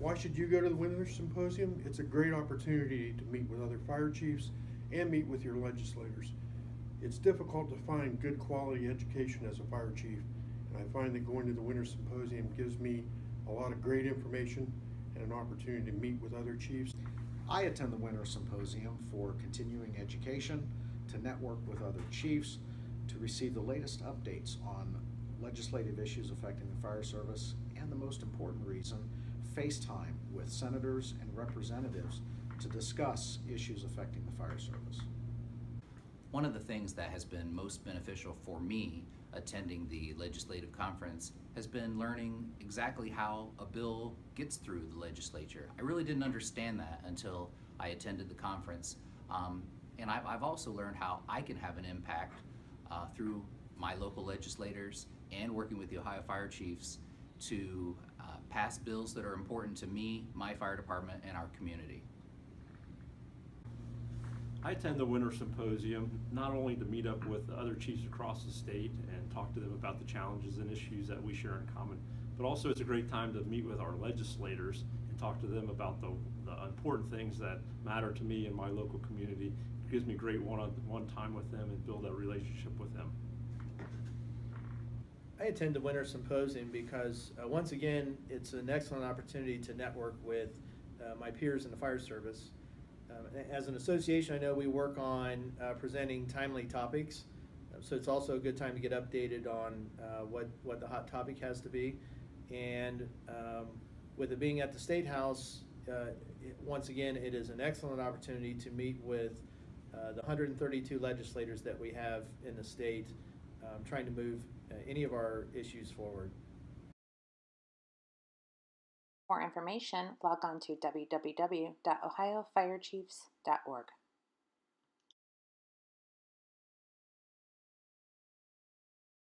Why should you go to the Winter Symposium? It's a great opportunity to meet with other fire chiefs and meet with your legislators. It's difficult to find good quality education as a fire chief, and I find that going to the Winter Symposium gives me a lot of great information and an opportunity to meet with other chiefs. I attend the Winter Symposium for continuing education, to network with other chiefs, to receive the latest updates on legislative issues affecting the fire service, and the most important reason, FaceTime with senators and representatives to discuss issues affecting the fire service. One of the things that has been most beneficial for me attending the legislative conference has been learning exactly how a bill gets through the legislature. I really didn't understand that until I attended the conference. Um, and I've, I've, also learned how I can have an impact uh, through my local legislators and working with the Ohio Fire Chiefs to uh, pass bills that are important to me, my fire department, and our community. I attend the Winter Symposium not only to meet up with other chiefs across the state and talk to them about the challenges and issues that we share in common, but also it's a great time to meet with our legislators and talk to them about the, the important things that matter to me and my local community. It gives me great one-on-one time with them and build that relationship with them. I attend the Winter Symposium because, uh, once again, it's an excellent opportunity to network with uh, my peers in the fire service. Um, as an association, I know we work on uh, presenting timely topics, so it's also a good time to get updated on uh, what, what the hot topic has to be. And um, with it being at the State House, uh, it, once again, it is an excellent opportunity to meet with uh, the 132 legislators that we have in the state, um, trying to move uh, any of our issues forward. For more information, log on to www.ohiofirechiefs.org.